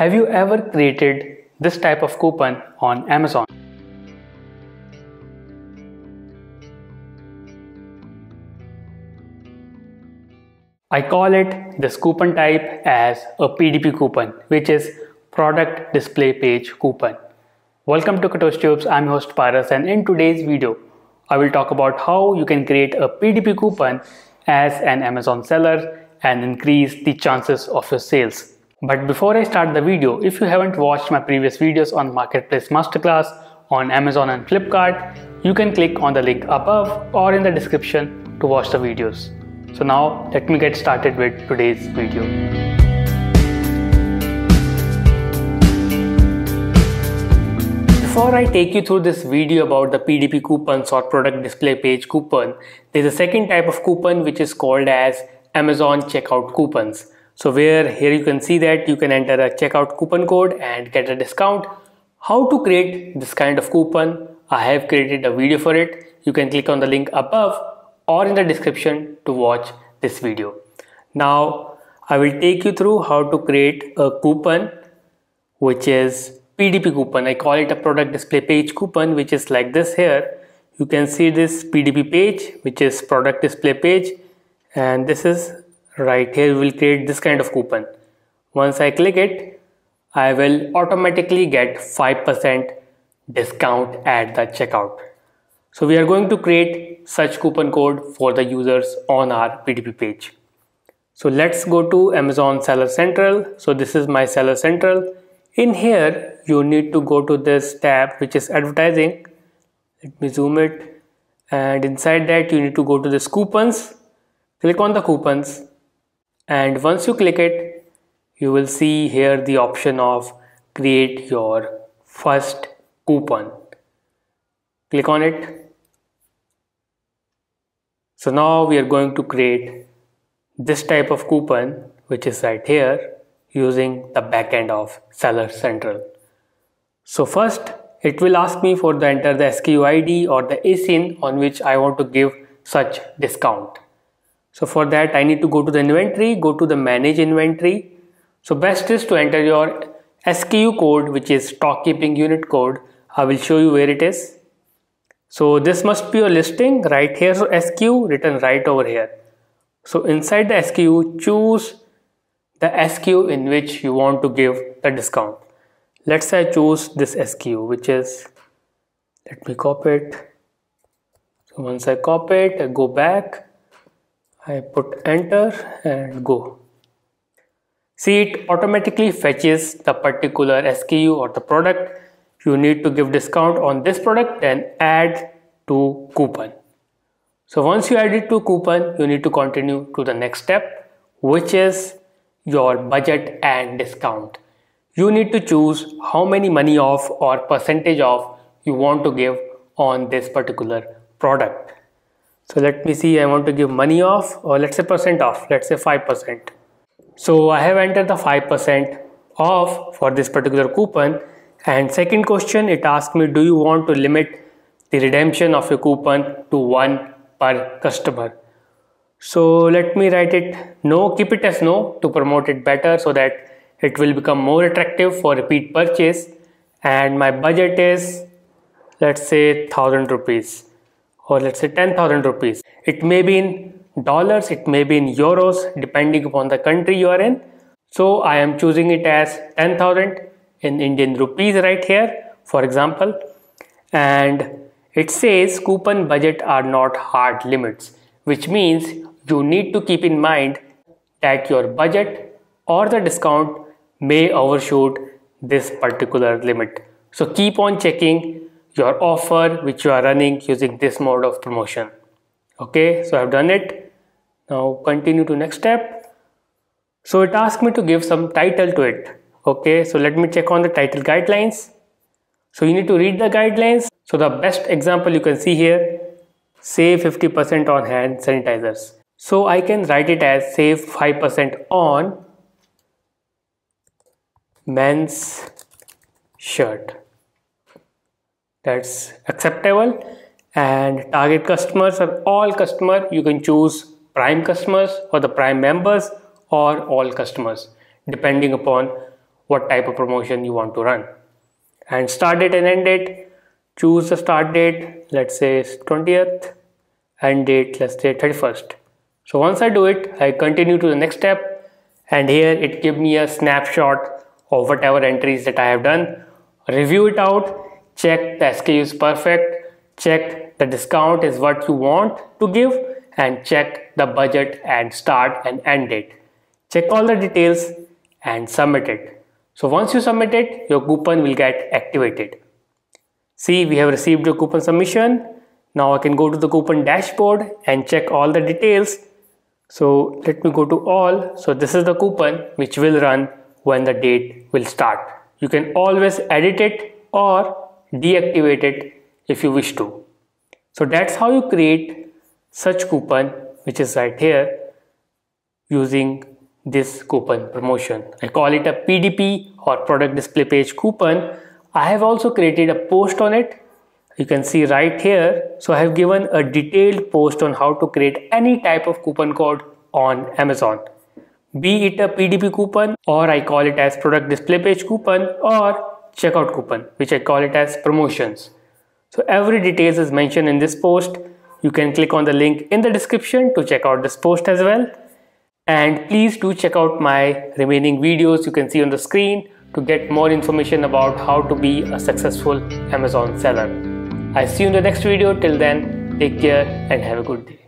Have you ever created this type of coupon on Amazon? I call it this coupon type as a PDP coupon, which is Product Display Page Coupon. Welcome to Katoch Tubes, I'm your host Paras and in today's video, I will talk about how you can create a PDP coupon as an Amazon seller and increase the chances of your sales. But before I start the video, if you haven't watched my previous videos on Marketplace Masterclass on Amazon and Flipkart, you can click on the link above or in the description to watch the videos. So now let me get started with today's video. Before I take you through this video about the PDP coupons or product display page coupon, there's a second type of coupon which is called as Amazon checkout coupons. So where here you can see that you can enter a checkout coupon code and get a discount. How to create this kind of coupon? I have created a video for it. You can click on the link above or in the description to watch this video. Now I will take you through how to create a coupon which is PDP coupon. I call it a product display page coupon which is like this here. You can see this PDP page which is product display page and this is right here we will create this kind of coupon. Once I click it I will automatically get 5% discount at the checkout. So we are going to create such coupon code for the users on our PDP page. So let's go to Amazon Seller Central. So this is my Seller Central. In here you need to go to this tab which is advertising. Let me zoom it. And inside that you need to go to this coupons. Click on the coupons and once you click it you will see here the option of create your first coupon. Click on it. So now we are going to create this type of coupon which is right here using the backend of seller central. So first it will ask me for the enter the SKU ID or the ASIN on which I want to give such discount so for that I need to go to the inventory, go to the manage inventory. So best is to enter your SKU code which is stock keeping unit code. I will show you where it is. So this must be your listing right here. So SKU written right over here. So inside the SKU choose the SKU in which you want to give the discount. Let's say I choose this SKU which is let me copy it. So once I copy it I go back I put enter and go. See it automatically fetches the particular SKU or the product. You need to give discount on this product then add to coupon. So once you add it to coupon, you need to continue to the next step, which is your budget and discount. You need to choose how many money off or percentage off you want to give on this particular product. So let me see, I want to give money off or let's say percent off, let's say 5%. So I have entered the 5% off for this particular coupon. And second question, it asked me, do you want to limit the redemption of a coupon to one per customer? So let me write it no, keep it as no to promote it better so that it will become more attractive for repeat purchase. And my budget is, let's say, 1000 rupees or let's say 10,000 rupees. It may be in dollars, it may be in euros depending upon the country you are in. So I am choosing it as 10,000 in Indian rupees right here for example and it says coupon budget are not hard limits which means you need to keep in mind that your budget or the discount may overshoot this particular limit. So keep on checking your offer which you are running using this mode of promotion. Okay so I've done it. Now continue to next step. So it asked me to give some title to it. Okay so let me check on the title guidelines. So you need to read the guidelines. So the best example you can see here save 50% on hand sanitizers. So I can write it as save 5% on men's shirt that's acceptable. And target customers are all customer. You can choose prime customers or the prime members or all customers depending upon what type of promotion you want to run. And start date and end date. Choose the start date let's say 20th end date let's say 31st so once I do it I continue to the next step. And here it give me a snapshot of whatever entries that I have done. Review it out check the SKU is perfect. Check the discount is what you want to give and check the budget and start and end date. Check all the details and submit it. So once you submit it your coupon will get activated. See we have received your coupon submission. Now I can go to the coupon dashboard and check all the details. So let me go to all. So this is the coupon which will run when the date will start. You can always edit it or deactivate it if you wish to. So that's how you create such coupon which is right here using this coupon promotion. I call it a pdp or product display page coupon. I have also created a post on it. You can see right here. So I have given a detailed post on how to create any type of coupon code on Amazon. Be it a PDP coupon or I call it as product display page coupon or checkout coupon which I call it as promotions so every details is mentioned in this post you can click on the link in the description to check out this post as well and please do check out my remaining videos you can see on the screen to get more information about how to be a successful Amazon seller. I see you in the next video. Till then, take care and have a good day.